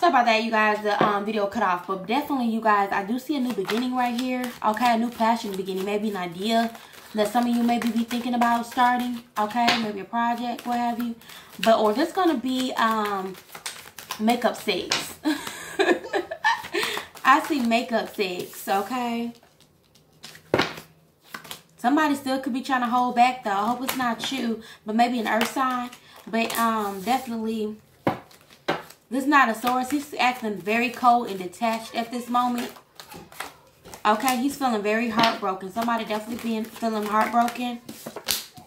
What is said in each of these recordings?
Sorry about that, you guys. The um, video cut off. But definitely, you guys, I do see a new beginning right here. Okay, a new passion beginning. Maybe an idea that some of you maybe be thinking about starting. Okay, maybe a project, what have you. But, or this going to be um, makeup sex. I see makeup sex, okay? Somebody still could be trying to hold back, though. I hope it's not you, but maybe an earth sign. But um, definitely this is not a source. He's acting very cold and detached at this moment. Okay, he's feeling very heartbroken. Somebody definitely being feeling heartbroken.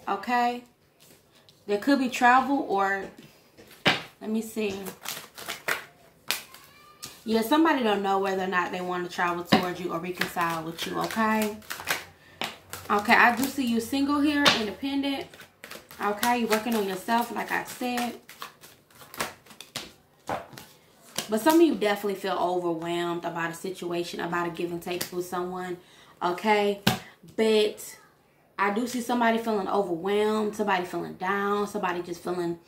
Okay. There could be travel or let me see. Yeah, somebody don't know whether or not they want to travel towards you or reconcile with you, okay? Okay, I do see you single here, independent. Okay, you're working on yourself, like I said. But some of you definitely feel overwhelmed about a situation, about a give and take with someone. Okay. But I do see somebody feeling overwhelmed, somebody feeling down, somebody just feeling,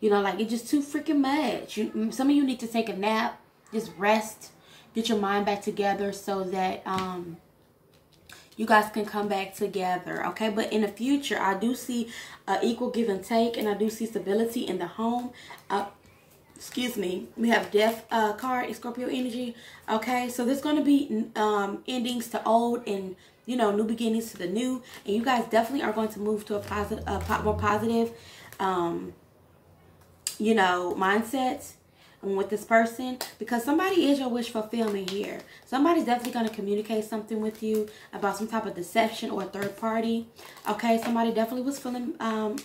you know, like it's just too freaking much. You, some of you need to take a nap, just rest, get your mind back together so that um you guys can come back together okay but in the future i do see uh, equal give and take and i do see stability in the home uh, excuse me, we have death uh, card, Scorpio energy. Okay, so there's going to be um, endings to old and, you know, new beginnings to the new. And you guys definitely are going to move to a positive, a more positive, um, you know, mindset with this person because somebody is your wish fulfillment here. Somebody's definitely going to communicate something with you about some type of deception or third party. Okay, somebody definitely was feeling um,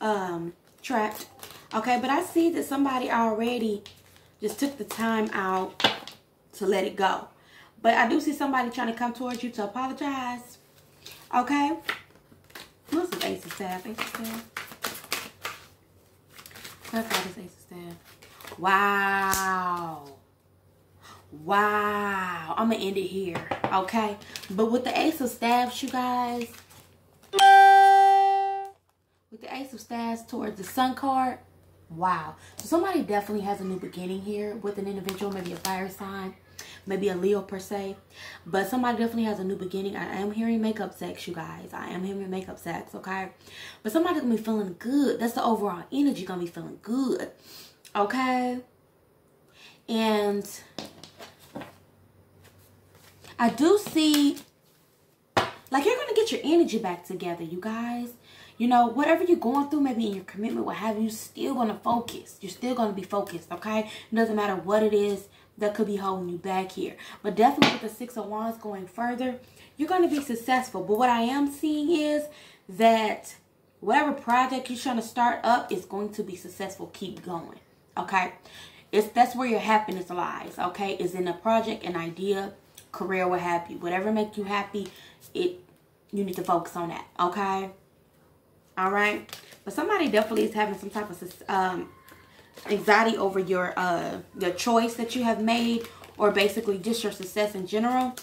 um, trapped Okay, but I see that somebody already just took the time out to let it go. But I do see somebody trying to come towards you to apologize. Okay? What's the ace of staff? Ace of staff? That's got this ace of staff. Wow. Wow. I'm going to end it here. Okay? But with the ace of staffs, you guys, with the ace of staffs towards the sun card, Wow. So somebody definitely has a new beginning here with an individual, maybe a fire sign, maybe a Leo per se. But somebody definitely has a new beginning. I am hearing makeup sex, you guys. I am hearing makeup sex, okay? But somebody's gonna be feeling good. That's the overall energy gonna be feeling good. Okay? And I do see like you're gonna get your energy back together, you guys you know, whatever you're going through, maybe in your commitment, what have you, still going to focus. You're still going to be focused, okay? It doesn't matter what it is that could be holding you back here. But definitely with the Six of Wands going further, you're going to be successful. But what I am seeing is that whatever project you're trying to start up is going to be successful. Keep going, okay? It's That's where your happiness lies, okay? Is in a project, an idea, career, what have you. Whatever makes you happy, it you need to focus on that, okay? All right? But somebody definitely is having some type of um, anxiety over your uh your choice that you have made or basically just your success in general.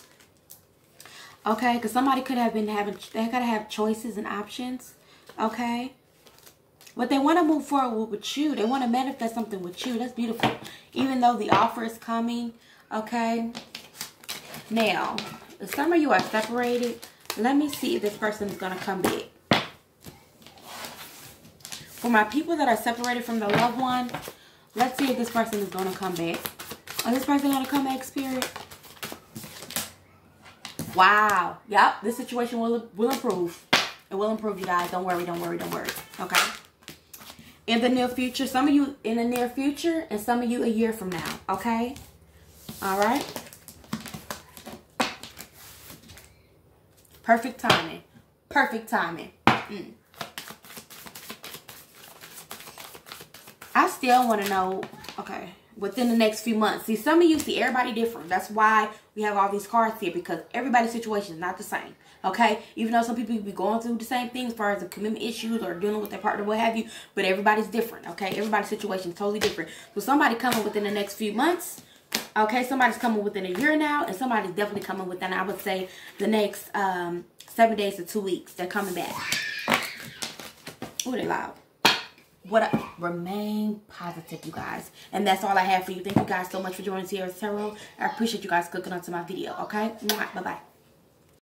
Okay? Because somebody could have been having they gotta have choices and options. Okay? But they want to move forward with you. They want to manifest something with you. That's beautiful. Even though the offer is coming okay? Now some of you are separated let me see if this person is going to come back for my people that are separated from the loved one, let's see if this person is going to come back. Is this person going to come back, Spirit? Wow. Yep, this situation will, will improve. It will improve, you guys. Don't worry, don't worry, don't worry. Okay? In the near future, some of you in the near future, and some of you a year from now. Okay? All right? Perfect timing. Perfect timing. Mm. I still want to know, okay, within the next few months. See, some of you see everybody different. That's why we have all these cards here because everybody's situation is not the same. Okay, even though some people be going through the same things as far as the commitment issues or dealing with their partner, what have you, but everybody's different. Okay, everybody's situation is totally different. So somebody coming within the next few months. Okay, somebody's coming within a year now, and somebody's definitely coming within, I would say, the next um, seven days to two weeks. They're coming back. Oh, they loud. What I, remain positive you guys. And that's all i have for you. Thank you guys so much for joining Tiara's Tarot. I appreciate you guys clicking onto my video okay? Bye bye